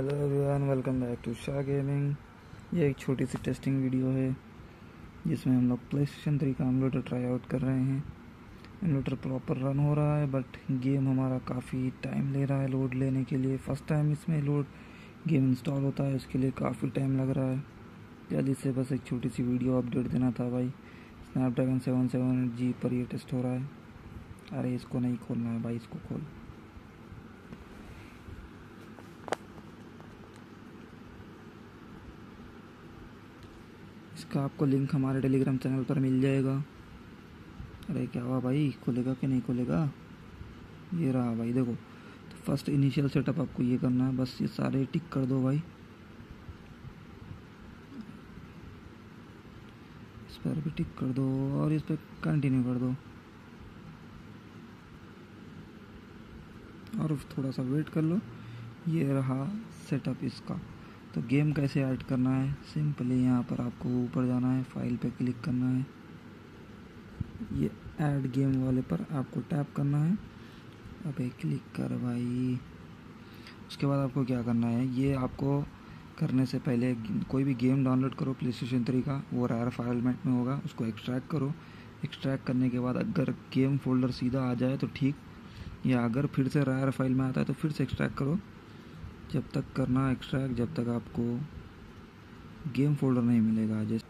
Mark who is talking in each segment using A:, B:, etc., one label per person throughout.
A: Hello everyone welcome back to Shah gaming ये एक छोटी सी टेस्टिंग वीडियो है, जिसमें हम लोग प्ले स्टेशन थ्री का एमुलेटर ट्राई आउट कर रहे हैं। एमुलेटर प्रॉपर रन हो रहा है बट गेम हमारा काफ़ी टाइम ले रहा है लोड लेने के लिए। फ़र्स्ट टाइम इसमें लोड गेम इंस्टॉल होता है उसके लिए काफ़ी टाइम लग रहा है। जल्दी से बस एक छोटी सी वीडियो अपडेट देना था भाई। स्नैपड्रैगन सेवन सेवन जी पर ये टेस्ट हो रहा है। अरे इसको नहीं खोलना है भाई, इसको खोल। इसका आपको लिंक हमारे टेलीग्राम चैनल पर मिल जाएगा। अरे क्या हुआ भाई? खुलेगा कि नहीं खुलेगा? ये रहा भाई, देखो तो फ़र्स्ट इनिशियल सेटअप आपको ये करना है। बस ये सारे टिक कर दो भाई। इस पर भी टिक कर दो और इस पर कंटिन्यू कर दो। और थोड़ा सा वेट कर लो। ये रहा सेटअप इसका। तो गेम कैसे ऐड करना है? सिंपली यहाँ पर आपको ऊपर जाना है, फ़ाइल पे क्लिक करना है। ये ऐड गेम वाले पर आपको टैप करना है। अबे क्लिक कर भाई। उसके बाद आपको क्या करना है? ये आपको करने से पहले कोई भी गेम डाउनलोड करो प्ले स्टेशन थ्री का, वो रायर फाइलमेंट में होगा, उसको एक्सट्रैक्ट करो। एक्सट्रैक्ट करने के बाद अगर गेम फोल्डर सीधा आ जाए तो ठीक, या अगर फिर से रायर फ़ाइल में आता है तो फिर से एक्सट्रैक्ट करो। जब तक करना एक्सट्रैक्ट जब तक आपको गेम फोल्डर नहीं मिलेगा, जैसे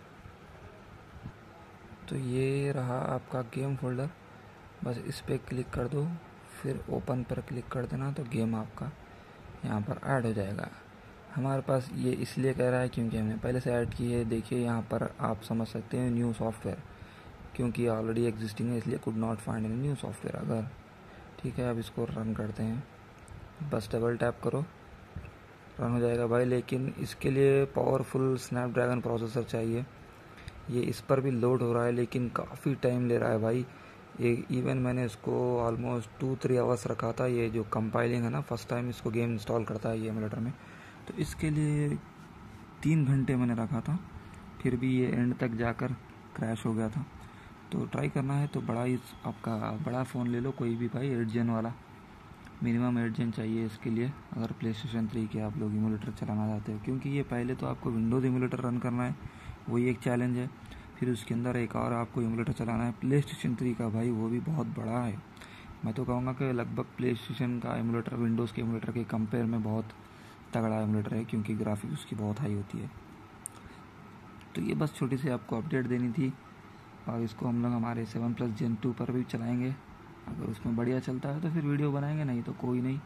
A: तो ये रहा आपका गेम फोल्डर बस इस पर क्लिक कर दो, फिर ओपन पर क्लिक कर देना तो गेम आपका यहाँ पर ऐड हो जाएगा। हमारे पास ये इसलिए कह रहा है क्योंकि हमने पहले से ऐड की है देखिए यहाँ पर आप समझ सकते हैं न्यू सॉफ्टवेयर क्योंकि ऑलरेडी एग्जिस्टिंग है, इसलिए could not find new software अगर। ठीक है, अब इसको रन करते हैं। बस डबल टैप करो। रन हो जाएगा भाई, लेकिन इसके लिए पावरफुल स्नैपड्रैगन प्रोसेसर चाहिए। ये इस पर भी लोड हो रहा है, लेकिन काफ़ी टाइम ले रहा है भाई। ये इवन मैंने इसको ऑलमोस्ट टू थ्री आवर्स रखा था, ये जो कंपाइलिंग है ना फ़र्स्ट टाइम इसको गेम इंस्टॉल करता है ये एमुलेटर में। तो इसके लिए तीन घंटे मैंने रखा था, फिर भी ये एंड तक जाकर क्रैश हो गया था। तो ट्राई करना है तो बड़ा ही आपका बड़ा फ़ोन ले लो, कोई भी भाई एट जेन वाला। मिनिमम एट जेन चाहिए इसके लिए, अगर प्ले स्टेशन थ्री के आप लोग इमोलेटर चलाना चाहते हो। क्योंकि ये पहले तो आपको विंडोज़ इमोलेटर रन करना है, वही एक चैलेंज है। फिर उसके अंदर एक और आपको इमोलेटर चलाना है। प्ले स्टेशन थ्री का भाई, वो भी बहुत बड़ा है। मैं तो कहूँगा कि लगभग प्ले स्टेशन का एमुलेटर विंडोज़ के एमुलेटर के कंपेयर में बहुत तगड़ा एमुलेटर है, क्योंकि ग्राफिक उसकी बहुत हाई होती है। तो ये बस छोटी सी आपको अपडेट देनी थी। और इसको हम लोग हमारे सेवन प्लस जेन टू पर भी चलाएँगे। अगर उसमें बढ़िया चलता है तो फिर वीडियो बनाएँगे, नहीं तो कोई नहीं।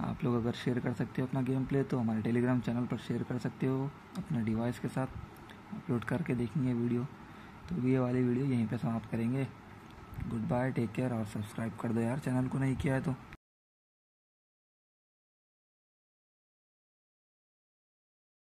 A: आप लोग अगर शेयर कर सकते हो अपना गेम प्ले तो हमारे टेलीग्राम चैनल पर शेयर कर सकते हो अपने डिवाइस के साथ। अपलोड करके देखेंगे वीडियो। तो ये वाली वीडियो यहीं पे समाप्त करेंगे। गुड बाय टेक केयर और सब्सक्राइब कर दो यार। चैनल को नहीं किया है तो।